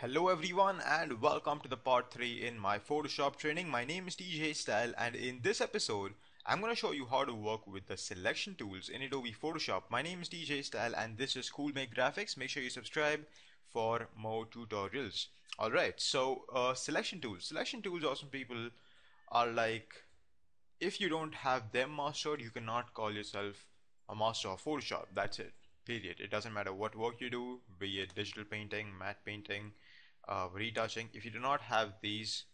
Hello everyone and welcome to the part 3 in my Photoshop training. My name is TJ Style and in this episode I'm going to show you how to work with the selection tools in Adobe Photoshop. My name is TJ Style and this is Cool Make Graphics. Make sure you subscribe for more tutorials. Alright, so uh, selection tools. Selection tools awesome people are like if you don't have them mastered you cannot call yourself a master of Photoshop. That's it period it doesn't matter what work you do be it digital painting matte painting uh, retouching. If you do not have these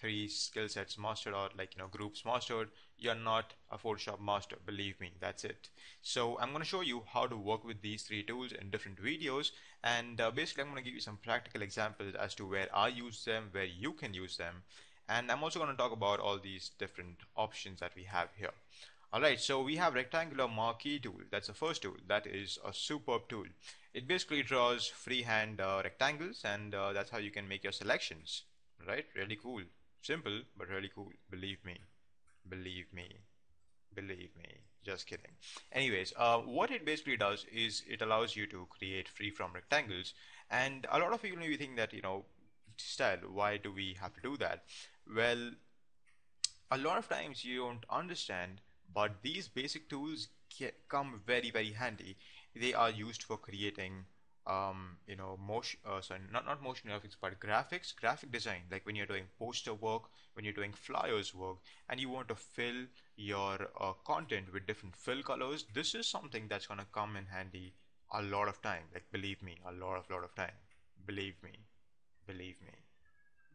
three skill sets mastered or like you know groups mastered you're not a Photoshop master believe me that's it. So I'm going to show you how to work with these three tools in different videos and uh, basically I'm going to give you some practical examples as to where I use them where you can use them and I'm also going to talk about all these different options that we have here Alright, so we have rectangular marquee tool. That's the first tool. That is a superb tool. It basically draws freehand uh, rectangles and uh, that's how you can make your selections. Right? Really cool. Simple, but really cool. Believe me. Believe me. Believe me. Just kidding. Anyways, uh, what it basically does is it allows you to create freeform rectangles and a lot of people may think that, you know, style, why do we have to do that? Well, a lot of times you don't understand but these basic tools get, come very very handy. They are used for creating um, you know motion uh, sorry not not motion graphics but graphics graphic design. Like when you're doing poster work when you're doing flyers work and you want to fill your uh, content with different fill colors this is something that's to come in handy a lot of time. Like believe me a lot of lot of time. Believe me. Believe me.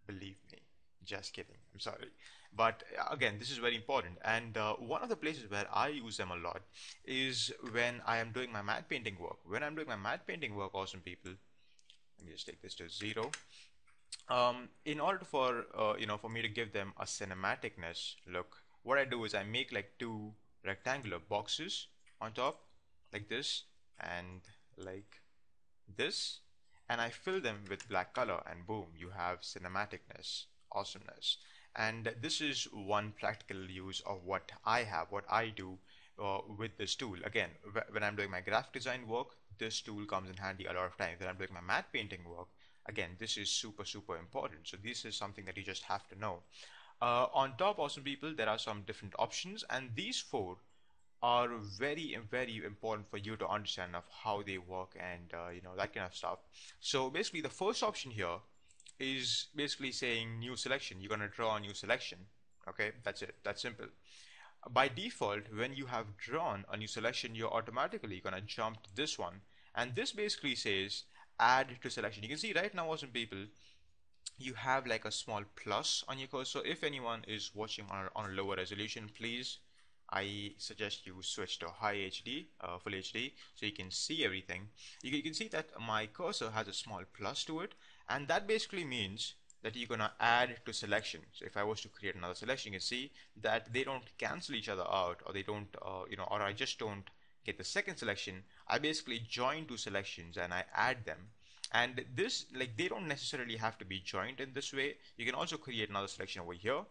Believe me just kidding. I'm sorry. But uh, again this is very important. And uh, one of the places where I use them a lot is when I am doing my matte painting work. When I'm doing my matte painting work awesome people let me just take this to zero. Um, in order for uh, you know for me to give them a cinematicness look what I do is I make like two rectangular boxes on top like this and like this and I fill them with black color and boom you have cinematicness awesomeness. And this is one practical use of what I have what I do uh, with this tool. Again when I'm doing my graphic design work this tool comes in handy a lot of times. When I'm doing my matte painting work again this is super super important. So this is something that you just have to know. Uh, on top awesome people there are some different options. And these four are very very important for you to understand of how they work and uh, you know that kind of stuff. So basically the first option here is basically saying new selection. You're going to draw a new selection. Okay, that's it. That's simple. By default, when you have drawn a new selection, you're automatically going to jump to this one. And this basically says add to selection. You can see right now, awesome people, you have like a small plus on your cursor. If anyone is watching on on a lower resolution, please I suggest you switch to high HD, uh, full HD, so you can see everything. You you can, see that my cursor has a small plus to it, and that basically means that you're gonna add to selection. So if I was to create another selection, you can see that they don't cancel each other out, or they don't, uh, you know, or I just don't get the second selection. I basically join two selections and I add them. And this, like, they don't necessarily have to be joined in this way. You can also create another selection over here,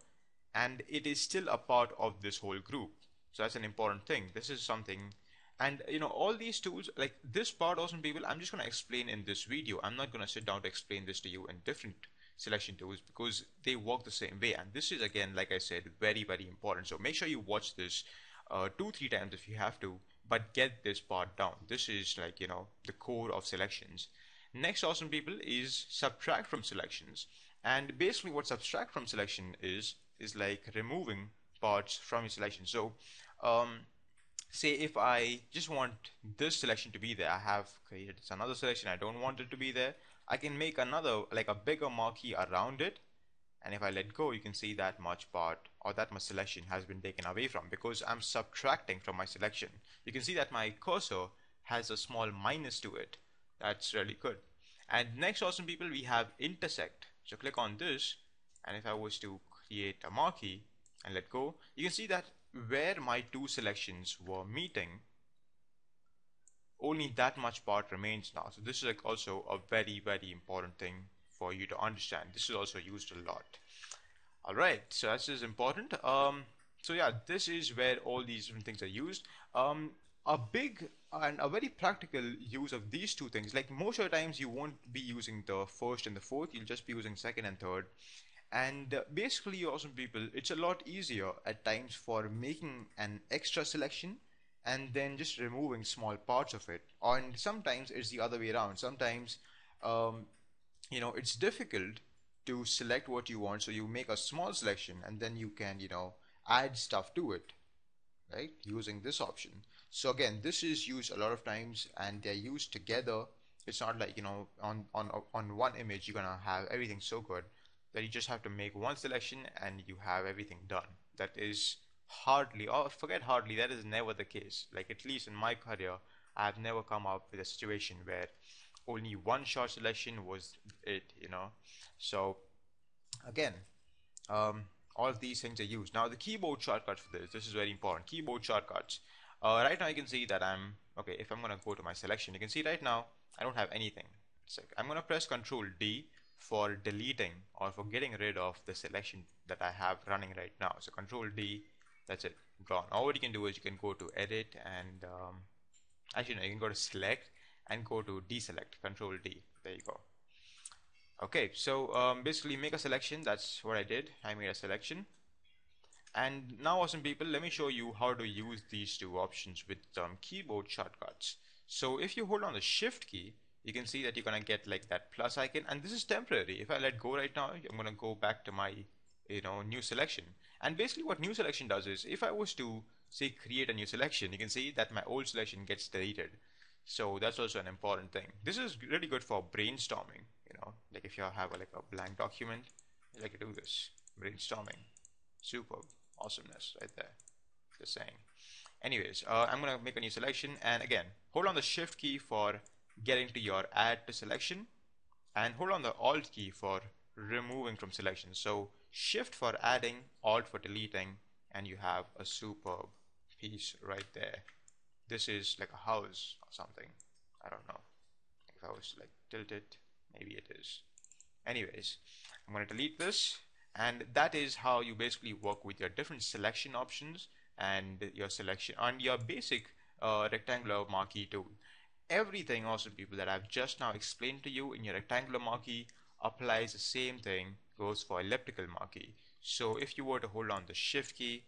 and it is still a part of this whole group. So that's an important thing. This is something and you know all these tools like this part awesome people I'm just going to explain in this video. I'm not going to sit down to explain this to you in different selection tools because they work the same way. And this is again like I said very very important. So make sure you watch this uh, two three times if you have to but get this part down. This is like you know the core of selections. Next awesome people is subtract from selections. And basically what subtract from selection is is like removing parts from your selection. So um, say if I just want this selection to be there I have created another selection I don't want it to be there I can make another like a bigger marquee around it. And if I let go you can see that much part or that much selection has been taken away from because I'm subtracting from my selection. You can see that my cursor has a small minus to it. That's really good. And next awesome people we have intersect. So click on this. And if I was to create a marquee and let go you can see that where my two selections were meeting only that much part remains now. So this is like also a very very important thing for you to understand. This is also used a lot. All right. So this is important um so yeah this is where all these different things are used. Um a big and a very practical use of these two things like most of the times you won't be using the first and the fourth. You'll just be using second and third and uh, basically awesome people it's a lot easier at times for making an extra selection and then just removing small parts of it. And sometimes it's the other way around. Sometimes um, you know it's difficult to select what you want. So you make a small selection and then you can you know add stuff to it right? Using this option. So again this is used a lot of times and they're used together. It's not like you know on on on one image you're gonna have everything so good that you just have to make one selection and you have everything done. That is hardly or forget hardly that is never the case. Like at least in my career I have never come up with a situation where only one short selection was it you know? So again um, all of these things are used. Now the keyboard shortcuts for this this is very important keyboard shortcuts. Uh, right now you can see that I'm okay if I'm gonna go to my selection you can see right now I don't have anything. So I'm gonna press Control D for deleting or for getting rid of the selection that I have running right now. So Control D that's it gone. All what you can do is you can go to edit and um, actually no you can go to select and go to deselect control D. There you go. Okay so um, basically make a selection. That's what I did. I made a selection. And now awesome people let me show you how to use these two options with um, keyboard shortcuts. So if you hold on the shift key you can see that you're gonna get like that plus icon. And this is temporary. If I let go right now I'm gonna go back to my you know new selection. And basically what new selection does is if I was to say create a new selection you can see that my old selection gets deleted. So that's also an important thing. This is really good for brainstorming you know. Like if you have a, like a blank document you like to do this. Brainstorming. Super awesomeness right there. Just saying. Anyways uh, I'm gonna make a new selection. And again hold on the shift key for getting to your add to selection and hold on the alt key for removing from selection. So shift for adding alt for deleting and you have a superb piece right there. This is like a house or something. I don't know. If I was like tilt it maybe it is. Anyways I'm to delete this and that is how you basically work with your different selection options and your selection and your basic uh, rectangular marquee tool everything also people that I've just now explained to you in your rectangular marquee applies the same thing goes for elliptical marquee. So if you were to hold on the shift key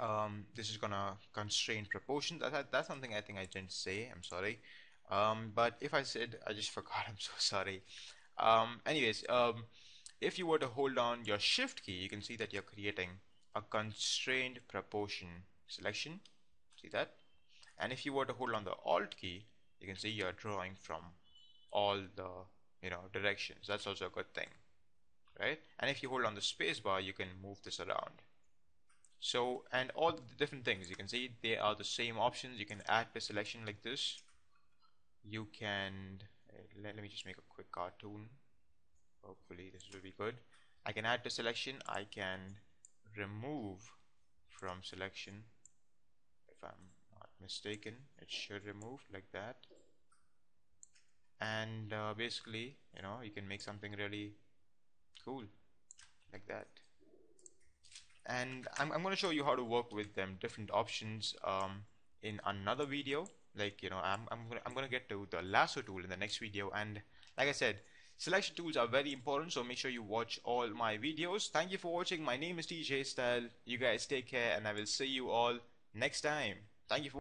um, this is gonna constrain proportion. That, that's something I think I didn't say I'm sorry. Um, but if I said I just forgot I'm so sorry. Um, anyways um, if you were to hold on your shift key you can see that you're creating a constrained proportion selection. See that and if you were to hold on the alt key you can see you're drawing from all the you know directions. That's also a good thing right? And if you hold on the spacebar you can move this around. So and all the different things you can see they are the same options. You can add the selection like this. You can uh, let, let me just make a quick cartoon. Hopefully this will be good. I can add the selection. I can remove from selection if I'm not mistaken. It should remove like that. And uh, basically you know you can make something really cool like that. And I'm, I'm going to show you how to work with them different options um, in another video. Like you know I'm, I'm gonna I'm gonna get to the lasso tool in the next video. And like I said selection tools are very important so make sure you watch all my videos. Thank you for watching. My name is TJ Style. You guys take care and I will see you all next time. Thank you for